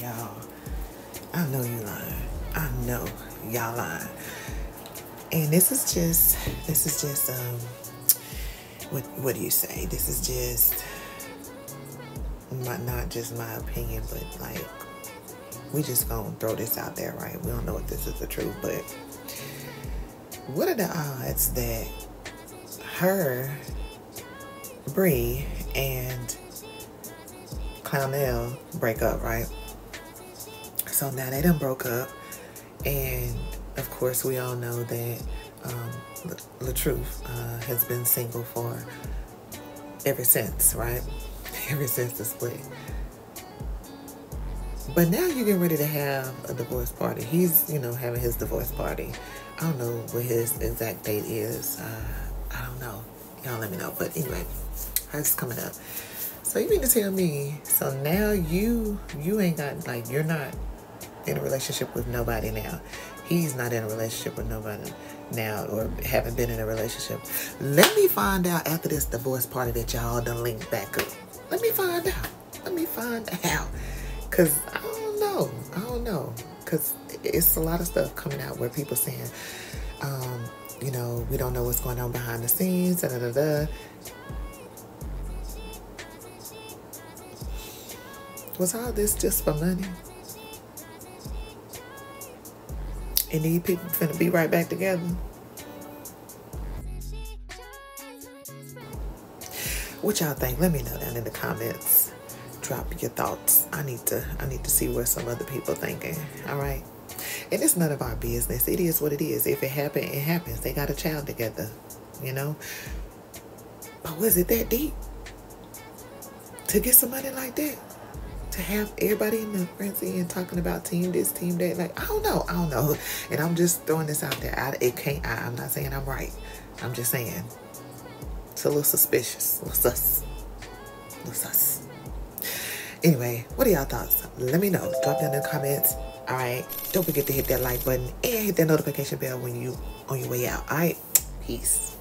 y'all. I know you lying. I know y'all lying. And this is just, this is just, um, what what do you say? This is just my, not just my opinion, but like we just gonna throw this out there, right? We don't know if this is the truth, but what are the odds that her, Bri, and Clownell break up, right? So now they done broke up, and of course we all know that um, LaTruth uh, has been single for ever since, right? Ever since the split. But now you're getting ready to have a divorce party. He's, you know, having his divorce party. I don't know what his exact date is. Uh, I don't know. Y'all let me know. But anyway, it's coming up. So you mean to tell me, so now you, you ain't got, like, you're not in a relationship with nobody now. He's not in a relationship with nobody now or haven't been in a relationship. Let me find out after this divorce party that y'all done linked back up. Let me find out. Let me find out. Cause I don't know. I don't know. Cause it's a lot of stuff coming out where people saying, um, you know, we don't know what's going on behind the scenes, da da da da. Was all this just for money? And these people finna be right back together. What y'all think? Let me know down in the comments. Drop your thoughts. I need to I need to see what some other people thinking. All right. And it's none of our business. It is what it is. If it happened, it happens. They got a child together, you know. But was it that deep to get somebody like that? To have everybody in the frenzy and talking about team this, team that. Like, I don't know. I don't know. And I'm just throwing this out there. I, it can't, I, I'm not saying I'm right. I'm just saying it's a little suspicious. A little sus. A little sus. Anyway, what are y'all thoughts? Let me know. Drop down in the comments. All right. Don't forget to hit that like button and hit that notification bell when you on your way out. All right. Peace.